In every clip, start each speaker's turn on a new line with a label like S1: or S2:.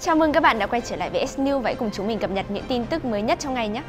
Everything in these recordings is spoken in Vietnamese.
S1: Chào mừng các bạn đã quay trở lại với S News và hãy cùng chúng mình cập nhật những tin tức mới nhất trong ngày nhé.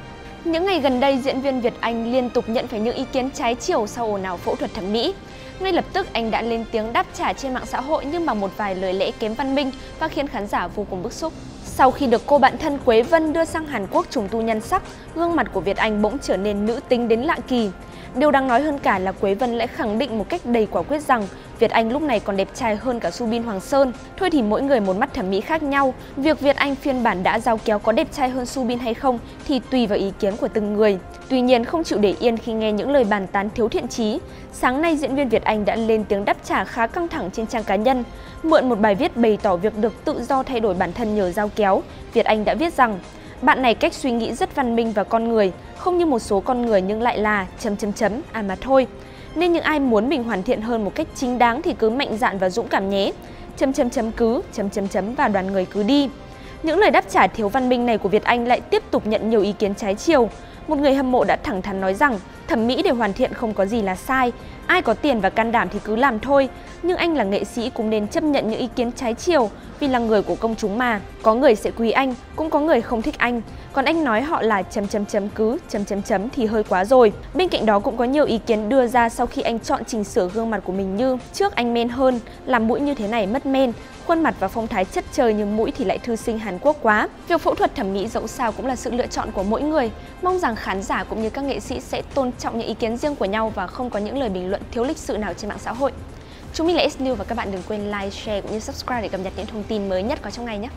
S1: Những ngày gần đây, diễn viên Việt Anh liên tục nhận phải những ý kiến trái chiều sau ồn ào phẫu thuật thẩm mỹ. Ngay lập tức, anh đã lên tiếng đáp trả trên mạng xã hội nhưng bằng một vài lời lẽ kém văn minh và khiến khán giả vô cùng bức xúc. Sau khi được cô bạn thân Quế Vân đưa sang Hàn Quốc trùng tu nhân sắc, gương mặt của Việt Anh bỗng trở nên nữ tính đến lạ kỳ. Điều đáng nói hơn cả là Quế Vân lại khẳng định một cách đầy quả quyết rằng Việt Anh lúc này còn đẹp trai hơn cả Subin Hoàng Sơn. Thôi thì mỗi người một mắt thẩm mỹ khác nhau, việc Việt Anh phiên bản đã giao kéo có đẹp trai hơn Subin hay không thì tùy vào ý kiến của từng người. Tuy nhiên không chịu để yên khi nghe những lời bàn tán thiếu thiện chí, sáng nay diễn viên Việt Anh đã lên tiếng đáp trả khá căng thẳng trên trang cá nhân. Mượn một bài viết bày tỏ việc được tự do thay đổi bản thân nhờ giao kéo, Việt Anh đã viết rằng bạn này cách suy nghĩ rất văn minh và con người, không như một số con người nhưng lại là chấm chấm chấm à mà thôi. Nên những ai muốn mình hoàn thiện hơn một cách chính đáng thì cứ mạnh dạn và dũng cảm nhé. Chấm chấm chấm cứ, chấm chấm chấm và đoàn người cứ đi. Những lời đáp trả thiếu văn minh này của Việt Anh lại tiếp tục nhận nhiều ý kiến trái chiều. Một người hâm mộ đã thẳng thắn nói rằng thẩm mỹ để hoàn thiện không có gì là sai, ai có tiền và can đảm thì cứ làm thôi. Nhưng anh là nghệ sĩ cũng nên chấp nhận những ý kiến trái chiều vì là người của công chúng mà. Có người sẽ quý anh, cũng có người không thích anh. Còn anh nói họ là chấm chấm chấm cứ chấm chấm chấm thì hơi quá rồi. Bên cạnh đó cũng có nhiều ý kiến đưa ra sau khi anh chọn chỉnh sửa gương mặt của mình như trước anh men hơn, làm mũi như thế này mất men, khuôn mặt và phong thái chất trời nhưng mũi thì lại thư sinh Hàn Quốc quá. Việc phẫu thuật thẩm mỹ dẫu sao cũng là sự lựa chọn của mỗi người. Mong rằng khán giả cũng như các nghệ sĩ sẽ tôn trọng những ý kiến riêng của nhau và không có những lời bình luận thiếu lịch sự nào trên mạng xã hội. Chúng mình là S News và các bạn đừng quên like, share cũng như subscribe để cập nhật những thông tin mới nhất có trong ngày nhé.